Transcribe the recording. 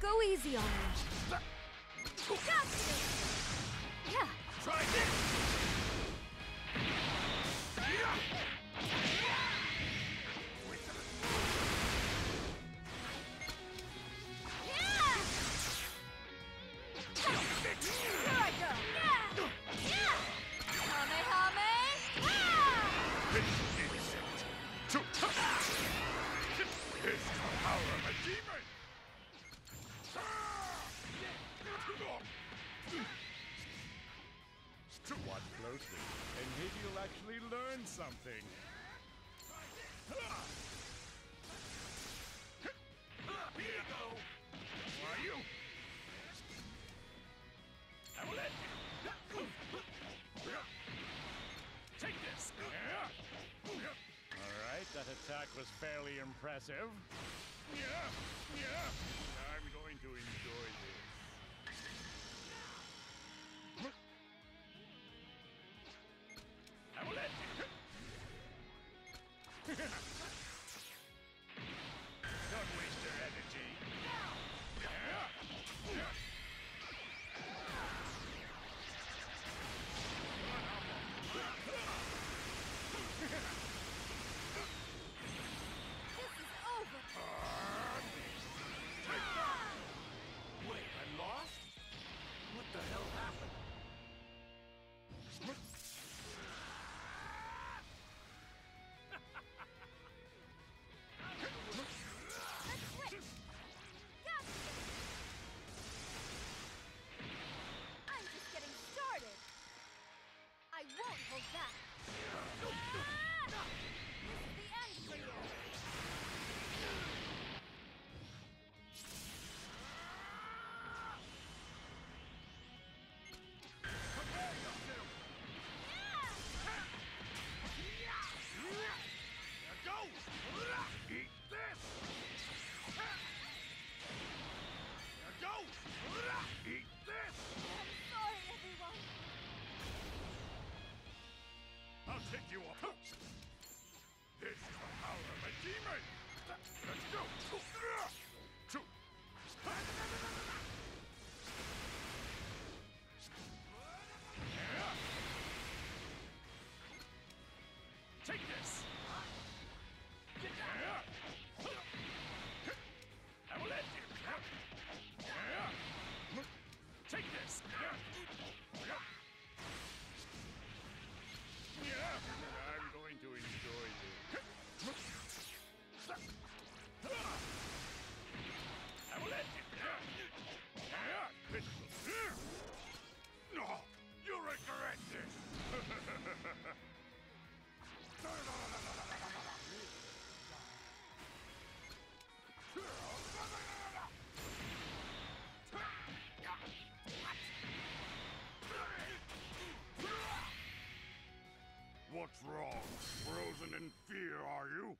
Go easy on me. Got! Yeah. Try this! Here I go! Yeah! Yeah! Kamehame! Ah! Closely, and maybe you'll actually learn something. Here you go! Who are you? I will let you. Take this! All right, that attack was fairly impressive. Yeah, yeah. I'm going to enjoy Yeah. Let's go! What's wrong? Frozen in fear, are you?